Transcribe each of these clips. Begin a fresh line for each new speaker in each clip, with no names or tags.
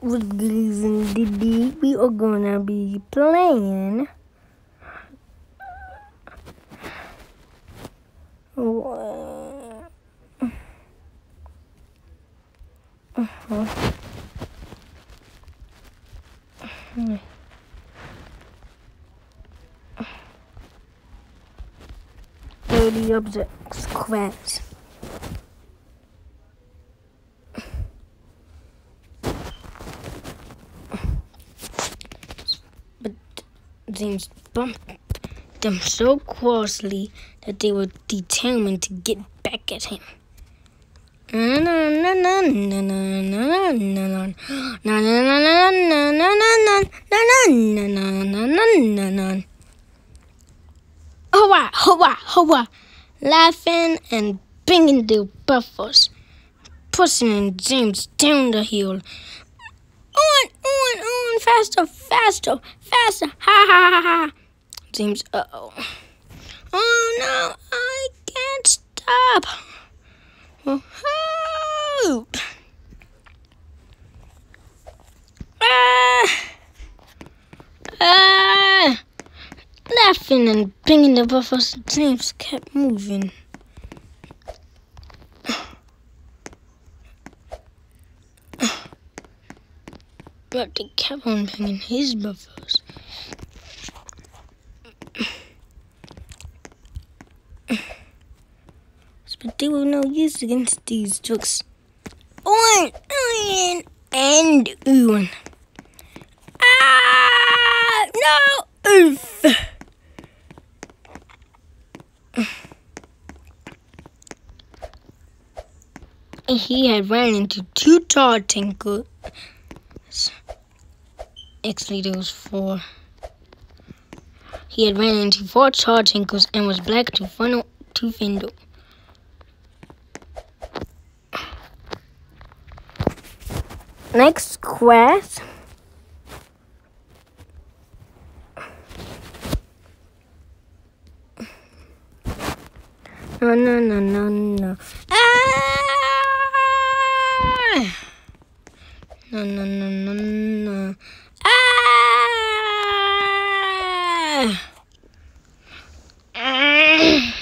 with Grizz and Diddy, we are gonna be playing. Uh, uh-huh. Thirty objects quest. James bumped them so closely that they were determined to get back at him. Hoa, hoa, hoa, laughing and banging their buffers, pushing James down the hill. On, on, on, faster, faster, faster, ha ha ha ha. James, uh oh. Oh no, I can't stop. Oh! Ah! Ah! Laughing and banging the buffers, James kept moving. But they kept on his buffers. But they were no use against these jokes. On, on, and on. Ah! No! Oof! He had ran into two tar tankers. There was four. He had ran into four tar tankers and was black to funnel to Findle. Next quest. No, no, no, no, no. Ah! No, no, no, no, no. Ah! Ah!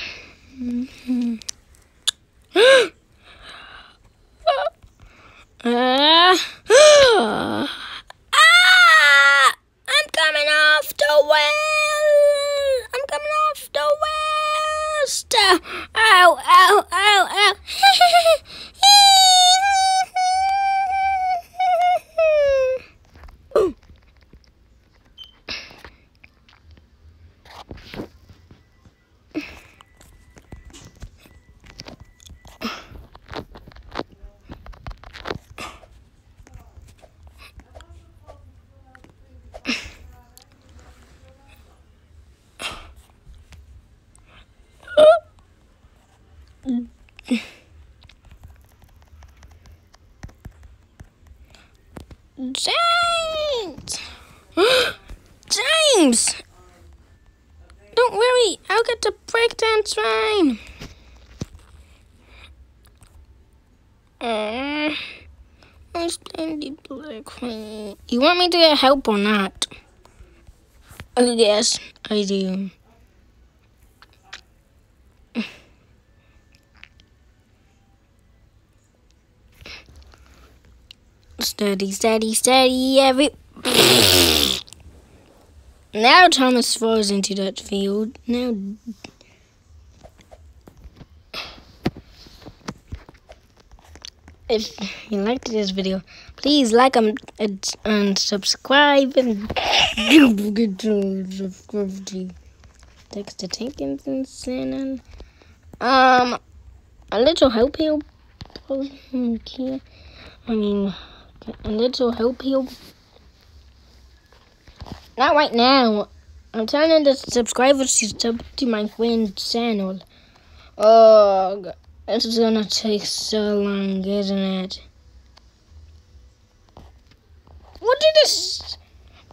Ah! ah! I'm coming off the. I'm coming off west. James! James! Don't worry, I'll get the breakdance fine. Uh, I'm queen. You want me to get help or not? Oh, yes, I do. Steady, steady, steady, every. Now Thomas falls into that field. Now. If you liked this video, please like and, and subscribe and get to subscribe to Dexter Tinkins and Shannon. Um, a little help here. I mean, a little help here. Not right now. I'm telling the subscribers to to my friend's channel. Oh, this is gonna take so long, isn't it? What did this?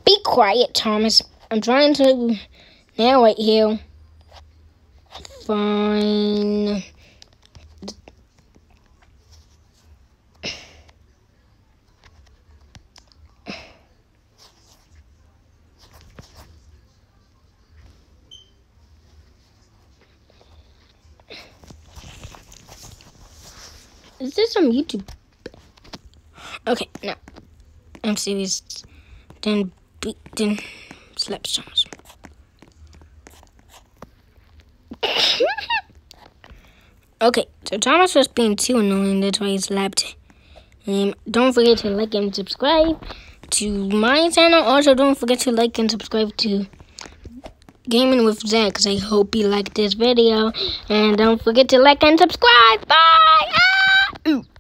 Be quiet, Thomas. I'm trying to narrate here. Fine. Is this some YouTube? Okay, no. I'm serious. Then beat, then slap Thomas. okay, so Thomas was being too annoying. That's why he slapped him. Don't forget to like and subscribe to my channel. Also, don't forget to like and subscribe to Gaming with Zach. I hope you liked this video. And don't forget to like and subscribe. Bye. Ah! Ooh.